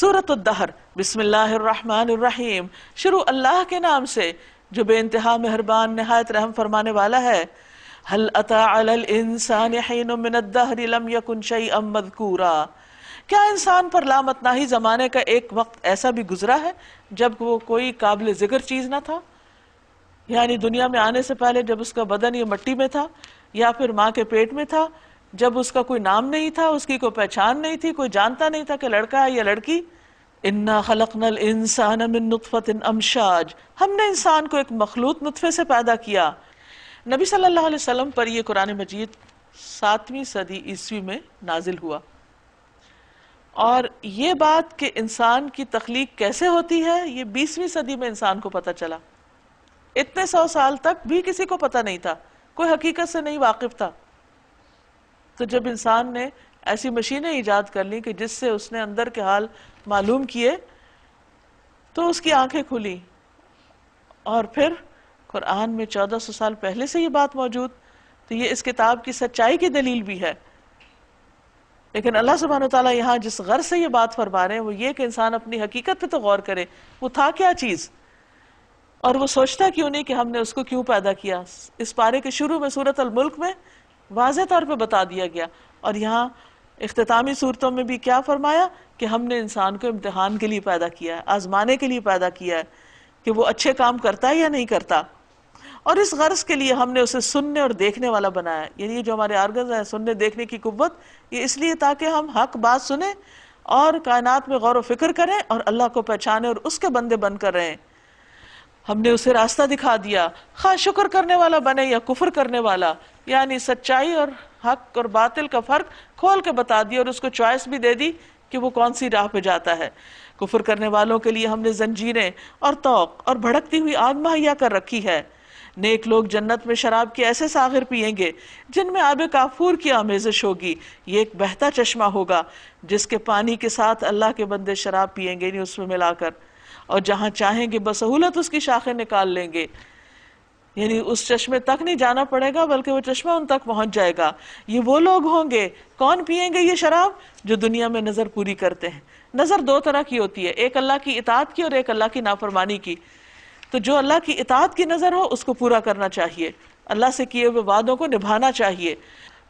سورت الدہر۔ بسم اللہ الرحمن الرحیم۔ شروع اللہ کے نام سے، جو بے انتہا مہربان، نہایت رحم فرمانے والا ہے۔ حل اتا علی الانسان حین من الدہر لم یکن شیئا مذکورا۔ کیا انسان پر لامتناہی زمانے کا ایک وقت ایسا بھی گزرا ہے جب وہ کوئی قابل ذکر چیز نہ تھا؟ یعنی دنیا میں آنے سے پہلے جب اس کا بدن یہ مٹی میں تھا یا پھر ماں کے پیٹ میں تھا جب اس کا کوئی نام نہیں تھا، اس کی کوئی پہچان نہیں تھی، کوئی جانتا نہیں تھا کہ لڑکا ہے یا لڑکی، انا خلقنا الانسان من نطفت امشاج ہم نے انسان کو ایک مخلوط نطفے سے پیدا کیا۔ نبی صلی اللہ علیہ وسلم پر یہ قرآن مجید ساتویں صدی عیسوی میں نازل ہوا۔ اور یہ بات کہ انسان کی تخلیق کیسے ہوتی ہے، یہ بیسویں صدی میں انسان کو پتہ چلا۔ اتنے سو سال تک بھی کسی کو پتہ نہیں تھا، کوئی حقیقت سے نہیں واقف تھا۔ تو جب انسان نے ایسی مشینیں ایجاد کر لی کہ جس سے اس نے اندر کے حال معلوم کیے، تو اس کی آنکھیں کھلی۔ اور پھر قرآن میں چودہ سو سال پہلے سے یہ بات موجود، تو یہ اس کتاب کی سچائی کی دلیل بھی ہے۔ لیکن اللہ سبحانہ و تعالیٰ یہاں جس غرض سے یہ بات فرما رہے ہیں، وہ یہ کہ انسان اپنی حقیقت پہ تو غور کرے، وہ تھا کیا چیز؟ اور وہ سوچتا کیوں نہیں کہ ہم نے اس کو کیوں پیدا کیا؟ اس پارے کے شروع میں صورت الملک میں واضح طور پہ بتا دیا گیا۔ اور یہاں اختتامی صورتوں میں بھی کیا فرمایا کہ ہم نے انسان کو امتحان کے لیے پیدا کیا ہے، آزمانے کے لیے پیدا کیا ہے کہ وہ اچھے کام کرتا ہے یا نہیں کرتا۔ اور اس غرض کے لیے ہم نے اسے سننے اور دیکھنے والا بنایا یعنی یہ جو ہمارے آرگز ہیں، سننے، دیکھنے کی قوت، یہ اس لیے تاکہ ہم حق بات سنیں اور کائنات میں غور و فکر کریں اور اللہ کو پہچانے اور اس کے بندے بن کر رہیں۔ ہم نے اسے راستہ دکھا دیا۔ خواہ شکر کرنے والا بنے یا کفر کرنے والا یعنی سچائی اور حق اور باطل کا فرق کھول کے بتا دیا اور اس کو چوائس بھی دے دی کہ وہ کون سی راہ پہ جاتا ہے۔ کفر کرنے والوں کے لیے ہم نے زنجیریں اور توق اور بھڑکتی ہوئی آگ مہیا کر رکھی ہے۔ نیک لوگ جنت میں شراب کے ایسے ساغر پیئیں گے جن میں آب کافور کی آمیزش ہوگی۔ یہ ایک بہتا چشمہ ہوگا جس کے پانی کے ساتھ اللہ کے بندے شراب پیئیں گے یعنی اس میں ملا کر۔ اور جہاں چاہیں گے بسہولت اس کی شاخیں نکال لیں گے۔ یعنی اس چشمے تک نہیں جانا پڑے گا، بلکہ وہ چشمہ ان تک پہنچ جائے گا۔ یہ وہ لوگ ہوں گے۔ کون پیئیں گے یہ شراب؟ جو دنیا میں نظر پوری کرتے ہیں۔ نظر دو طرح کی ہوتی ہے، ایک اللہ کی اطاعت کی اور ایک اللہ کی نافرمانی کی۔ تو جو اللہ کی اطاعت کی نظر ہو، اس کو پورا کرنا چاہیے۔ اللہ سے کیے ہوئے وعدوں کو نبھانا چاہیے۔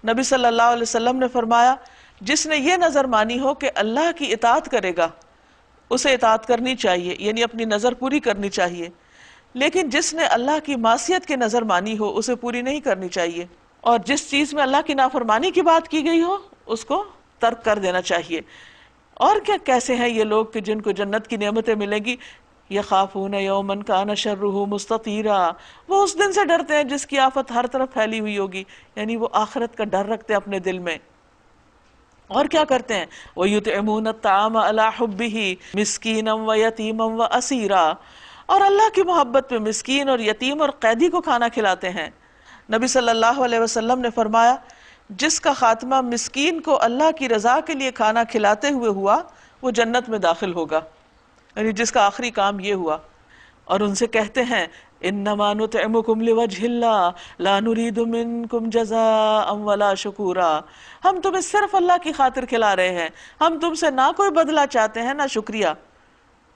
نبی صلی اللہ علیہ وسلم نے فرمایا، جس نے یہ نظر مانی ہو کہ اللہ کی اطاعت کرے گا اسے اطاعت کرنی چاہیے یعنی اپنی نظر پوری کرنی چاہیے۔ لیکن جس نے اللہ کی معصیت کے نظر مانی ہو، اسے پوری نہیں کرنی چاہیے۔ اور جس چیز میں اللہ کی نافرمانی کی بات کی گئی ہو، اس کو ترک کر دینا چاہیے۔ اور کیا کیسے ہیں یہ لوگ کہ جن کو جنت کی نعمتیں ملیں گی؟ یہ خافون یومن کا نشر مستطیرہ وہ اس دن سے ڈرتے ہیں جس کی آفت ہر طرف پھیلی ہوئی ہوگی یعنی وہ آخرت کا ڈر رکھتے ہیں اپنے دل میں۔ اور کیا کرتے ہیں؟ وَيُتْعِمُونَ الطَّعَامَ عَلَى حُبِّهِ مِسْكِينًا وَيَتِيمًا وَأَسِيرًا۔ اور اللہ کی محبت میں مسکین اور یتیم اور قیدی کو کھانا کھلاتے ہیں۔ نبی صلی اللہ علیہ وسلم نے فرمایا، جس کا خاتمہ مسکین کو اللہ کی رضا کے لیے کھانا کھلاتے ہوئے ہوا، وہ جنت میں داخل ہوگا۔ یعنی جس کا آخری کام یہ ہوا۔ اور ان سے کہتے ہیں انما نطعمکم لوجہ اللہ، لا نرید منکم جزاء ولا شکورا۔ ہم تمہیں صرف اللہ کی خاطر کھلا رہے ہیں۔ ہم تم سے نہ کوئی بدلہ چاہتے ہیں، نہ شکریہ۔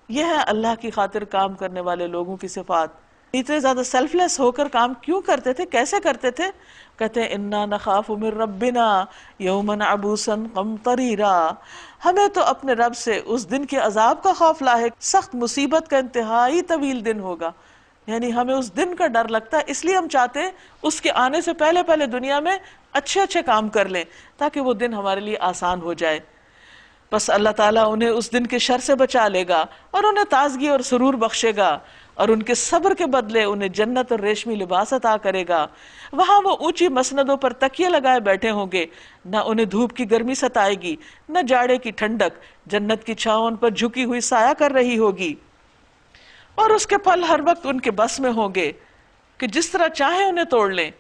یہ ہے اللہ کی خاطر کام کرنے والے لوگوں کی صفات۔ اتنے زیادہ سیلف لیس ہو کر کام کیوں کرتے تھے؟ کیسے کرتے تھے؟ کہتے ہیں، انا نخاف من ربنا یومن عبوسا قمطریرا ہمیں تو اپنے رب سے اس دن کے عذاب کا خوف لاحق، سخت مصیبت کا انتہائی طویل دن ہوگا۔ یعنی ہمیں اس دن کا ڈر لگتا ہے، اس لیے ہم چاہتے ہیں اس کے آنے سے پہلے پہلے دنیا میں اچھے اچھے کام کر لیں تاکہ وہ دن ہمارے لیے آسان ہو جائے۔ بس اللہ تعالیٰ انہیں اس دن کے شر سے بچا لے گا اور انہیں تازگی اور سرور بخشے گا اور ان کے صبر کے بدلے انہیں جنت اور ریشمی لباس عطا کرے گا۔ وہاں وہ اونچی مسندوں پر تکیے لگائے بیٹھے ہوں گے۔ نہ انہیں دھوپ کی گرمی ستائے گی، نہ جاڑے کی ٹھنڈک، جنت کی چھاؤں پر جھکی ہوئی سایہ کر رہی ہوگی۔ اور اس کے پل ہر وقت ان کے بس میں ہوں گے کہ جس طرح چاہیں انہیں توڑ لیں۔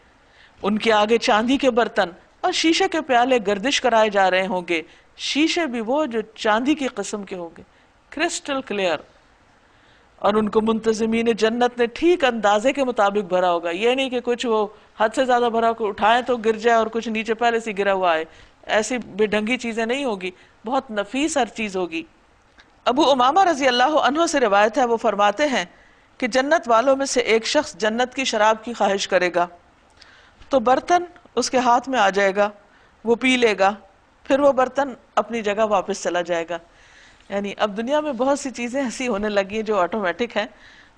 ان کے آگے چاندی کے برتن اور شیشے کے پیالے گردش کرائے جا رہے ہوں گے۔ شیشے بھی وہ جو چاندی کی قسم کے ہوں گے۔ کرسٹل کلیئر اور ان کو منتظمین جنت نے ٹھیک اندازے کے مطابق بھرا ہوگا۔ یہ نہیں کہ کچھ وہ حد سے زیادہ بھرا کو اٹھائیں تو گر جائے اور کچھ نیچے پہلے سے گرا ہوا ہے ایسی بے ڈھنگی چیزیں نہیں ہوگی۔ بہت نفیس ہر چیز ہوگی۔ ابو امامہ رضی اللہ عنہ سے روایت ہے، وہ فرماتے ہیں کہ جنت والوں میں سے ایک شخص جنت کی شراب کی خواہش کرے گا۔ تو برتن اس کے ہاتھ میں آ جائے گا، وہ پی لے گا، پھر وہ برتن اپنی جگہ واپس چلا جائے گا۔ یعنی اب دنیا میں بہت سی چیزیں ایسی ہونے لگی ہیں جو آٹومیٹک ہیں۔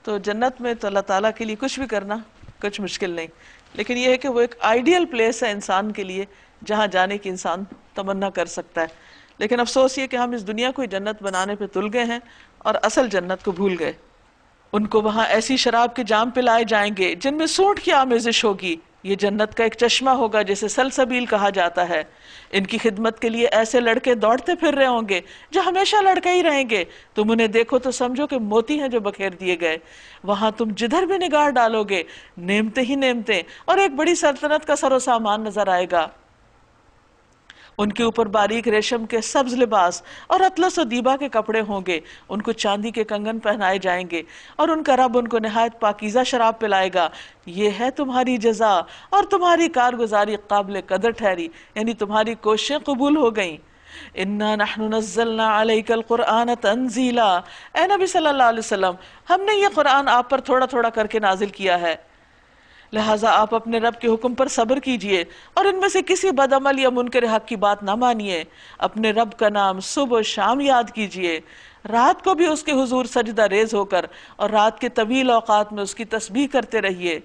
تو جنت میں تو اللہ تعالیٰ کے لیے کچھ بھی کرنا کچھ مشکل نہیں۔ لیکن یہ ہے کہ وہ ایک آئیڈیل پلیس ہے انسان کے لیے، جہاں جانے کی انسان تمنا کر سکتا ہے۔ لیکن افسوس یہ کہ ہم اس دنیا کو جنت بنانے پہ تل گئے ہیں اور اصل جنت کو بھول گئے۔ ان کو وہاں ایسی شراب کے جام پلائے جائیں گے جن میں سونٹ کی آمیزش ہوگی۔ یہ جنت کا ایک چشمہ ہوگا جسے سلسبیل کہا جاتا ہے۔ ان کی خدمت کے لیے ایسے لڑکے دوڑتے پھر رہے ہوں گے جو ہمیشہ لڑکے ہی رہیں گے۔ تم انہیں دیکھو تو سمجھو کہ موتی ہیں جو بکھیر دیے گئے۔ وہاں تم جدھر بھی نگاہ ڈالو گے۔ نیمتے ہی نیمتے اور ایک بڑی سلطنت کا سر و سامان نظر آئے گا۔ ان کے اوپر باریک ریشم کے سبز لباس اور اطلس و دیبا کے کپڑے ہوں گے۔ ان کو چاندی کے کنگن پہنائے جائیں گے اور ان کا رب ان کو نہایت پاکیزہ شراب پلائے گا۔ یہ ہے تمہاری جزا اور تمہاری کارگزاری قابل قدر ٹھہری یعنی تمہاری کوششیں قبول ہو گئیں۔ انا نحن نزلنا علیک القرآن تنزیلا اے نبی صلی اللہ علیہ وسلم، ہم نے یہ قرآن آپ پر تھوڑا تھوڑا کر کے نازل کیا ہے۔ لہٰذا آپ اپنے رب کے حکم پر صبر کیجیے اور ان میں سے کسی بد عمل یا منکر حق کی بات نہ مانیے۔ اپنے رب کا نام صبح و شام یاد کیجیے۔ رات کو بھی اس کے حضور سجدہ ریز ہو کر اور رات کے طویل اوقات میں اس کی تسبیح کرتے رہیے۔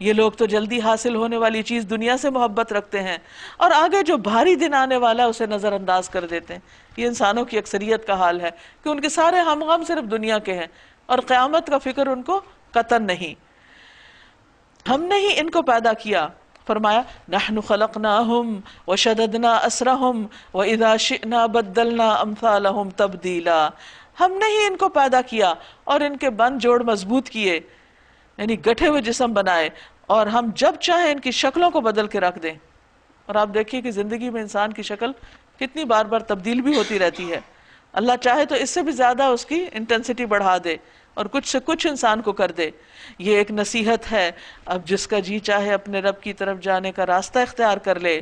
یہ لوگ تو جلدی حاصل ہونے والی چیز دنیا سے محبت رکھتے ہیں اور آگے جو بھاری دن آنے والا ہے اسے نظر انداز کر دیتے ہیں۔ یہ انسانوں کی اکثریت کا حال ہے کہ ان کے سارے ہم غم صرف دنیا کے ہیں اور قیامت کا فکر ان کو قطن نہیں۔ ہم نے ہی ان کو پیدا کیا۔ فرمایا، نحن خلقناہم وشددنا اسرہم وَإِذَا شِئْنَا بَدَّلْنَا أَمْثَالَهُمْ تَبْدِيلًا۔ ہم نے ہی ان کو پیدا کیا اور ان کے بند جوڑ مضبوط کیے یعنی گٹھے ہوئے جسم بنائے اور ہم جب چاہیں ان کی شکلوں کو بدل کے رکھ دیں۔ اور آپ دیکھیے کہ زندگی میں انسان کی شکل کتنی بار بار تبدیل بھی ہوتی رہتی ہے۔ اللہ چاہے تو اس سے بھی زیادہ اس کی انٹینسٹی بڑھا دے۔ اور کچھ سے کچھ انسان کو کر دے۔ یہ ایک نصیحت ہے۔ اب جس کا جی چاہے اپنے رب کی طرف جانے کا راستہ اختیار کر لے۔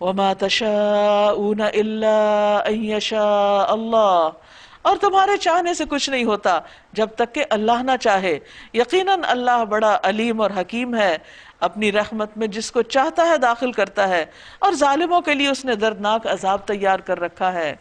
وَمَا تَشَاءُونَ إِلَّا أَن يَشَاءَ اللَّهُ۔ اور تمہارے چاہنے سے کچھ نہیں ہوتا۔ جب تک کہ اللہ نہ چاہے۔ یقیناً اللہ بڑا علیم اور حکیم ہے۔ اپنی رحمت میں جس کو چاہتا ہے داخل کرتا ہے۔ اور ظالموں کے لیے اس نے دردناک عذاب تیار کر رکھا ہے۔